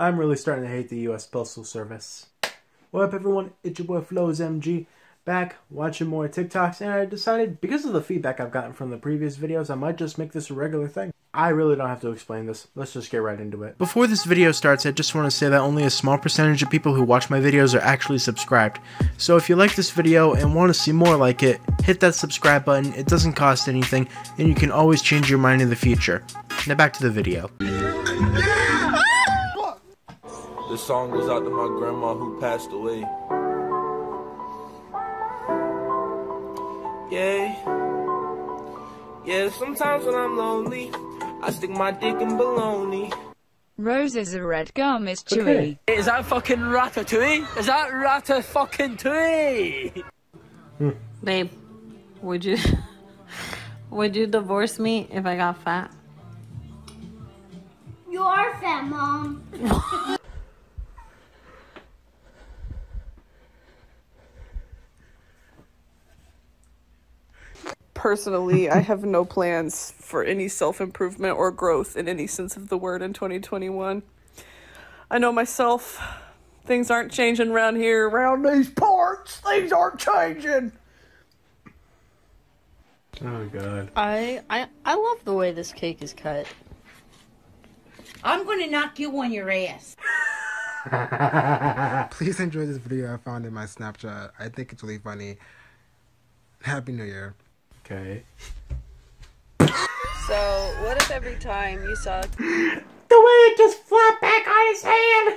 I'm really starting to hate the U.S. Postal Service. What up, everyone? It's your boy Floz MG back watching more TikToks, and I decided because of the feedback I've gotten from the previous videos, I might just make this a regular thing. I really don't have to explain this. Let's just get right into it. Before this video starts, I just want to say that only a small percentage of people who watch my videos are actually subscribed. So if you like this video and want to see more like it, hit that subscribe button. It doesn't cost anything, and you can always change your mind in the future. Now back to the video. This song goes out to my grandma who passed away. Yeah. Yeah, sometimes when I'm lonely, I stick my dick in baloney. Rose is a red gum is chewy. Is that fucking ratatouille? Is that rata fucking tui? Babe, would you would you divorce me if I got fat? You are fat, Mom. Personally, I have no plans for any self improvement or growth in any sense of the word in 2021. I know myself, things aren't changing around here, around these parts. Things aren't changing. Oh god. I, I I love the way this cake is cut. I'm gonna knock you on your ass. Please enjoy this video I found in my Snapchat. I think it's really funny. Happy New Year. Okay. So, what if every time you saw The way it just flopped back on his hand!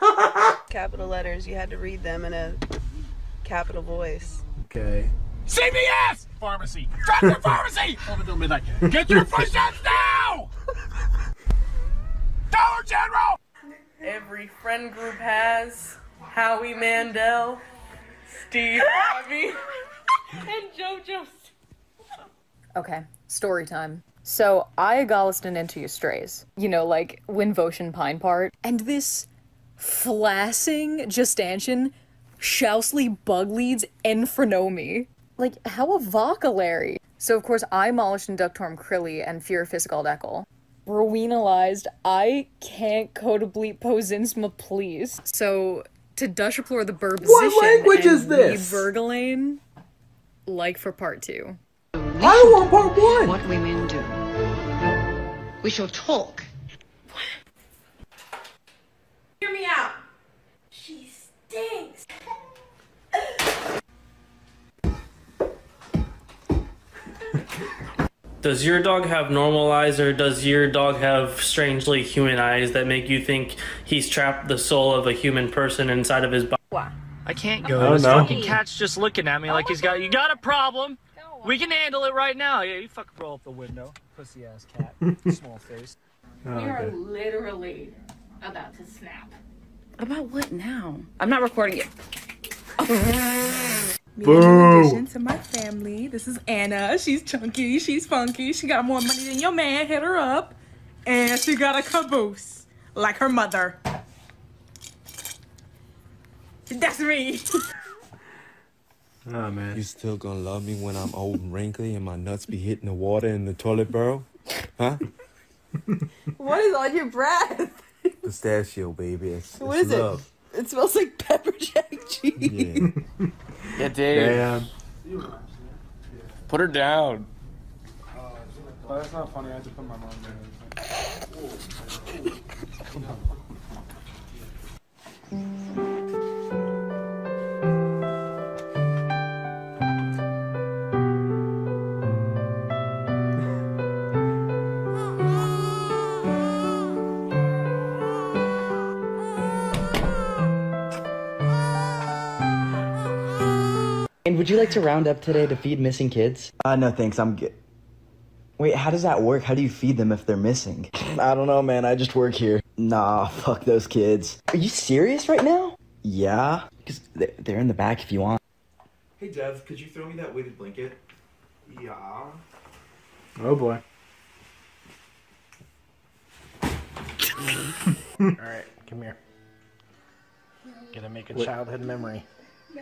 capital letters, you had to read them in a capital voice? Okay. CVS! Pharmacy! Drop your pharmacy! Over till midnight. Get your push-ups now! Dollar General! Every friend group has Howie Mandel, Steve Harvey, and JoJo. Okay, story time. So I Golliston into you strays. You know, like Winvotion Pine part. And this flassing Justantian Shousely bug leads Enfrenomi. Like, how a vocalary. So of course I Mollished and Ductorm Krilly and Fear Physical Deckle. Ruinalized, I can't code a bleep posinsma please. So to Dushaplore the Burbzician What language and is this? Vergalain, like for part two. I want part one! What women do. We shall talk. Hear me out. She stinks. Does your dog have normal eyes or does your dog have strangely human eyes that make you think he's trapped the soul of a human person inside of his body? I can't go. don't This know. fucking cat's just looking at me like he's got. You got a problem? Oh, we can handle it right now. Yeah, you fucking roll up the window, pussy ass cat, small face. Oh, okay. literally about to snap. About what now? I'm not recording it. Boo! to my family. This is Anna. She's chunky. She's funky. She got more money than your man. Hit her up. And she got a caboose. Like her mother. That's me. Oh man. You still gonna love me when I'm old and wrinkly and my nuts be hitting the water in the toilet barrel? Huh? what is on your breath? Pistachio, baby. It's, What it's is it? love. It smells like pepper jack cheese. Yeah. Yeah, Dave. Damn. Um, put her down. Oh, that's not funny. I had to put my mom down. And would you like to round up today to feed missing kids? Uh, no thanks, I'm good. Wait, how does that work? How do you feed them if they're missing? I don't know, man. I just work here. Nah, fuck those kids. Are you serious right now? Yeah. Because they're in the back if you want. Hey Dev, could you throw me that weighted blanket? Yeah. Oh boy. Alright, come here. Gonna make a What? childhood memory.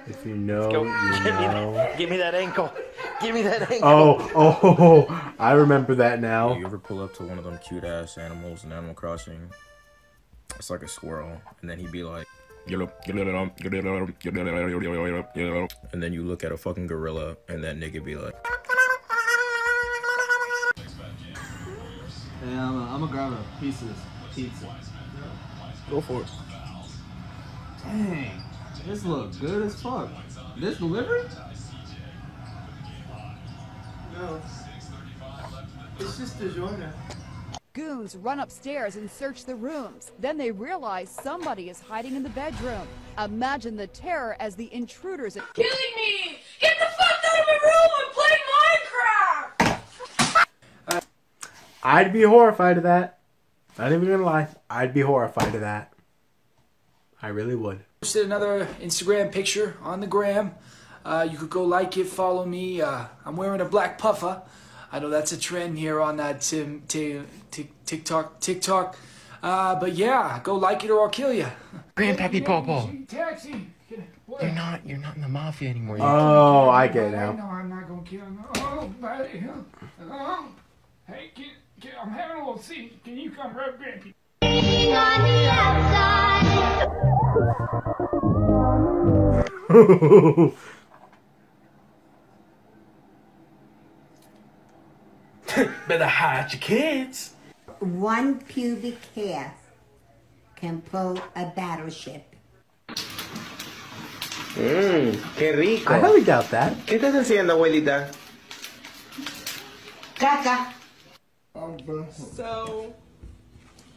If you know, you Give me that- know. give me that ankle. Give me that ankle. Oh, oh, I remember that now. You ever pull up to one of them cute ass animals in Animal Crossing? It's like a squirrel, and then he'd be like, and then you look at a fucking gorilla, and that nigga be like, Yeah, I'm gonna grab a piece of this pizza. Go for it. Dang, this looks good as fuck. This delivered? No. It's just DiGiorno. Goons run upstairs and search the rooms. Then they realize somebody is hiding in the bedroom. Imagine the terror as the intruders. Are killing me! Get the fuck out of my room! I'm playing Minecraft! Uh, I'd be horrified of that. Not even gonna lie. I'd be horrified of that. I really would. Posted another Instagram picture on the gram. Uh, you could go like it, follow me. Uh, I'm wearing a black puffer. I know that's a trend here on that tim, tim, tik- TikTok. TikTok. Uh, but yeah, go like it or I'll kill you. Grandpappy Pawpaw. Taxi. You're not. You're not in the mafia anymore. Oh, I get it now. No, I'm not gonna kill him. Oh, buddy. Oh, hey, can, can, I'm having a little scene. Can you come rub Grandpa? Better hide your kids. One pubic hair can pull a battleship. Mmm, qué rico. I highly doubt that. ¿Qué estás haciendo, abuelita? Caca. So,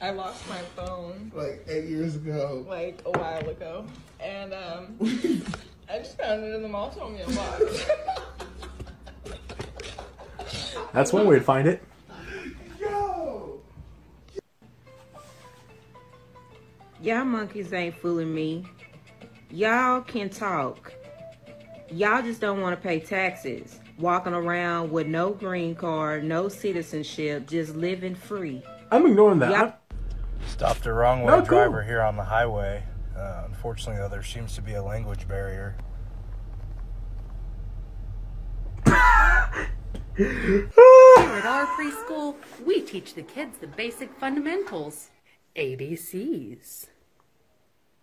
I lost my phone Like eight years ago. like a while ago, and um, I just found it in the mall. Told me a box. That's one way to find it. Yo! Y'all monkeys ain't fooling me. Y'all can talk. Y'all just don't want to pay taxes. Walking around with no green card, no citizenship, just living free. I'm ignoring that. Y'all- Stopped the wrong way No, cool. driver here on the highway. Uh, unfortunately, though, there seems to be a language barrier. Here at our preschool, we teach the kids the basic fundamentals ABCs.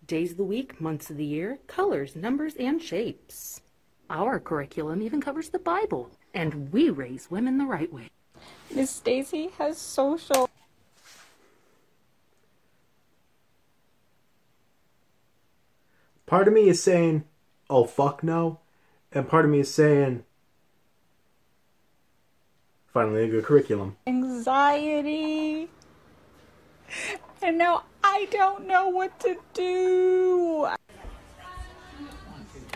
Days of the week, months of the year, colors, numbers, and shapes. Our curriculum even covers the Bible, and we raise women the right way. Miss Stacy has social. Part of me is saying, oh, fuck no. And part of me is saying, finally a good curriculum. anxiety. And now I don't know what to do.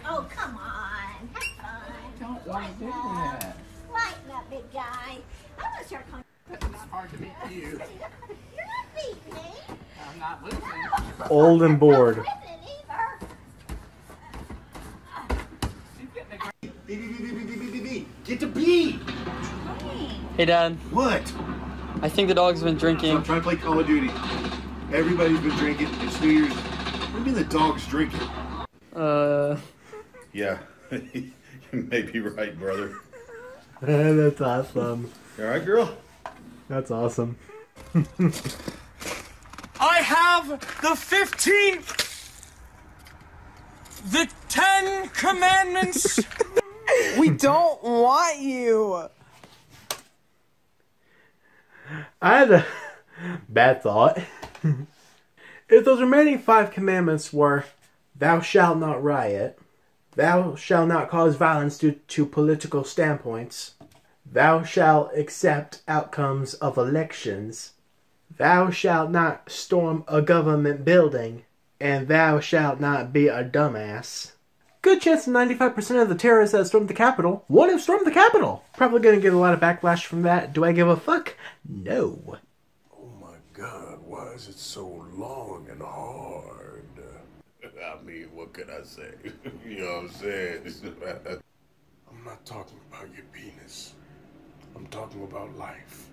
Oh, come on. Have fun. Don't want to do that. Lighten up, big guy. I'm going to start calling It's hard to beat you. You're not beating me. I'm not listening. Old and bored. Hey, Dad. What? I think the dog's been drinking. I'm trying to play Call of Duty. Everybody's been drinking. It's New Year's. What do you mean the dog's drinking? Uh. Yeah, you may be right, brother. That's awesome. You all right, girl? That's awesome. I have the 15, the 10 commandments. We don't want you. I had a bad thought. if those remaining five commandments were, Thou shalt not riot, Thou shalt not cause violence due to political standpoints, Thou shalt accept outcomes of elections, Thou shalt not storm a government building, and Thou shalt not be a dumbass. Good chance 95% of the terrorists that stormed the Capitol would have stormed the Capitol. Probably gonna get a lot of backlash from that. Do I give a fuck? No. Oh my god, why is it so long and hard? I mean, what can I say? you know what I'm saying? I'm not talking about your penis. I'm talking about life.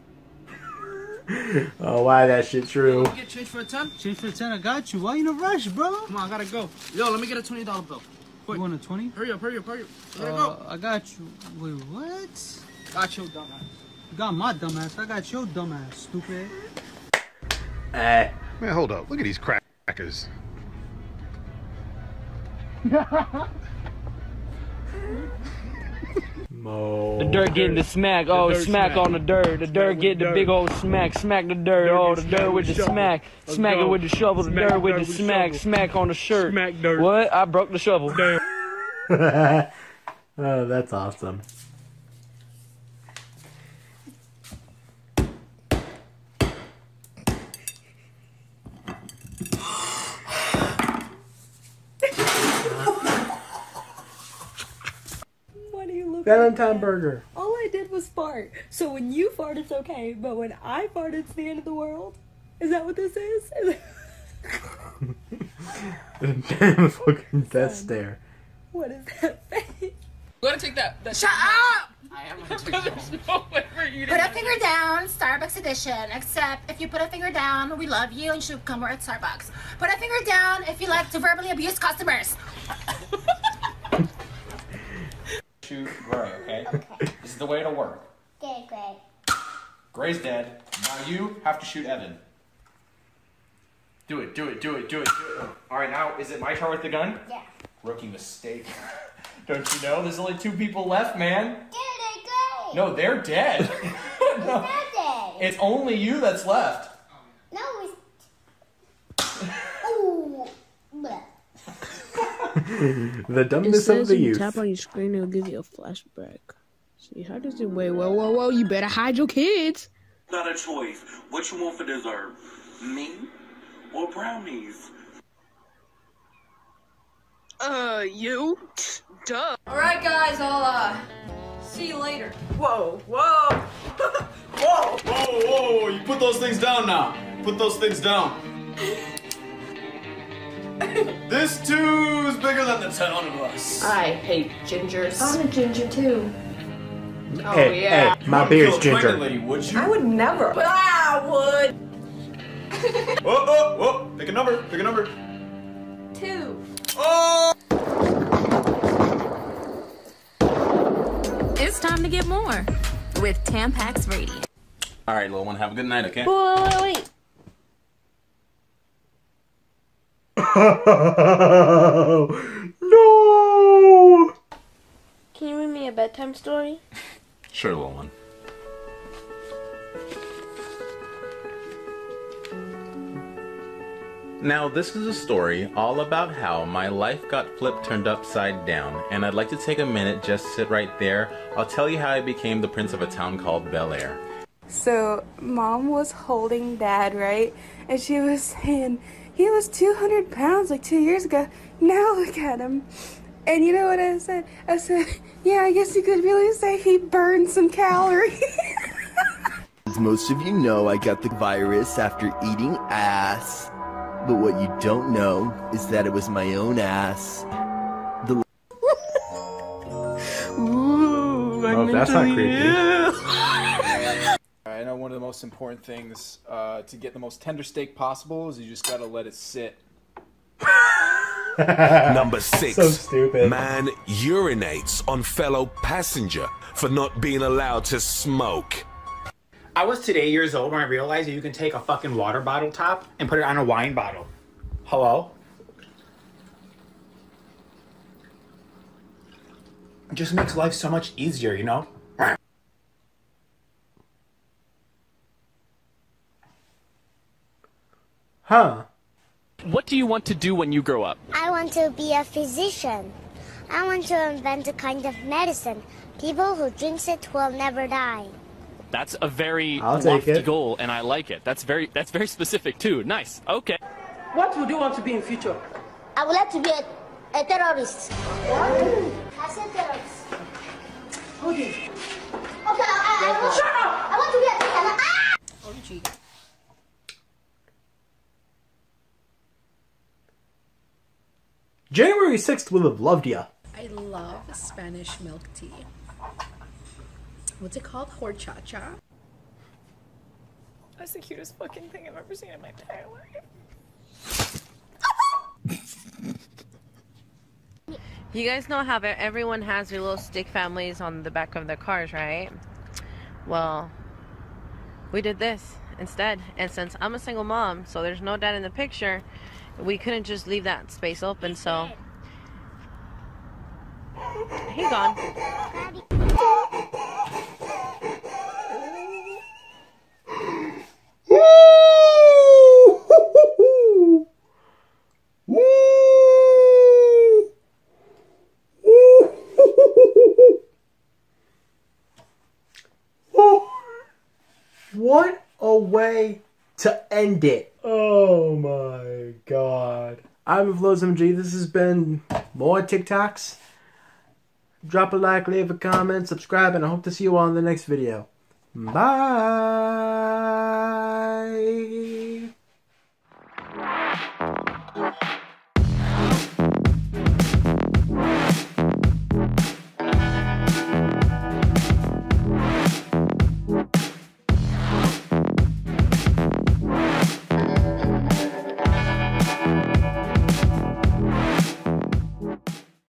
Oh, why that shit true? Get change for a 10? Change for a 10, I got you. Why you in a rush, bro? Come on, I gotta go. Yo, let me get a $20 bill. Quick. You want a 20? Hurry up, hurry up, hurry up. I gotta Uh, go. I got you. Wait, what? Got your dumbass. You got my dumbass. I got your dumbass, stupid. Eh. Man, hold up. Look at these crap. Crackers. Mo. The dirt getting the smack, The oh dirt smack, smack. on the dirt. The dirt getting the big old smack, smack the dirt, oh the dirt with the smack, smack it with the shovel, the dirt with the smack, smack on the shirt. Smack dirt. What? I broke the shovel. oh, that's awesome. Why do you look Valentine burger. All I did was fart. So when you fart, it's okay. But when I fart, it's the end of the world. Is that what this is? Damn fucking death stare. what is that face? You gotta take that. that Shut up! I am gonna take. There's no way for you to Put a finger down, Starbucks edition. Except if you put a finger down, we love you and you should come work at Starbucks. Put a finger down if you like to verbally abuse customers. Shoot Gray, okay? This is the way it'll work. Okay, great. Gray's dead. Now you have to shoot Evan. Do it, do it, do it, do it, do it. Alright, now is it my turn with the gun? Yeah. Rookie mistake. Don't you know? There's only two people left, man. Get it, great. No, they're dead. It's dead. It's only you that's left. No, it's. Ooh. Bleh. the It says of the you youth. tap on your screen, it'll give you a flashback. See, how does it wait? Whoa, whoa, whoa! You better hide your kids. Not a choice. What you want for dessert? Me or brownies? Uh, you? Duh. Alright, guys, I'll, uh, see you later. Whoa, whoa. whoa. Whoa, whoa, you put those things down now. Put those things down. this too is bigger than the town of us. I hate gingers. I'm a ginger too. Oh, hey, yeah. hey, my beard's ginger. lady, would you? I would never. But I would. Whoa, whoa, whoa. Pick a number. Pick a number. Two. Oh! It's time to get more with Tampax Radiant. All right, little one. Have a good night, okay? Wait, wait, wait. no! Can you read me a bedtime story? Sure, little one. Now, this is a story all about how my life got flipped turned upside down, and I'd like to take a minute just sit right there. I'll tell you how I became the prince of a town called Bel Air. So, mom was holding dad, right? And she was saying, he was 200 pounds like two years ago. Now look at him. And you know what I said? I said, yeah, I guess you could really say he burned some calories. As most of you know, I got the virus after eating ass. But what you don't know is that it was my own ass. The Ooh, Oh, that's not creepy. I know one of the most important things uh, to get the most tender steak possible is you just gotta let it sit. Number six. So stupid. Man urinates on fellow passenger for not being allowed to smoke. I was today years old when I realized that you can take a fucking water bottle top and put it on a wine bottle. Hello? It just makes life so much easier, you know? Huh. What do you want to do when you grow up? I want to be a physician. I want to invent a kind of medicine. People who drinks it will never die. That's a very I'll lofty goal, and I like it. That's very that's very specific too. Nice. Okay. What would you want to be in future? I would like to be a, a terrorist. I said terrorist. Who did? Okay, I, I, I, want, Shut up! I want to be a terrorist. Ah! January 6th would have loved ya. I love Spanish milk tea. What's it called? Horchata? That's the cutest fucking thing I've ever seen in my entire life. You guys know how everyone has their little stick families on the back of their cars, right? Well, we did this instead. And since I'm a single mom, so there's no dad in the picture, we couldn't just leave that space open, so he gone. What a way to end it. I'm FlozMG. This has been more TikToks. Drop a like, leave a comment, subscribe, and I hope to see you all in the next video. Bye.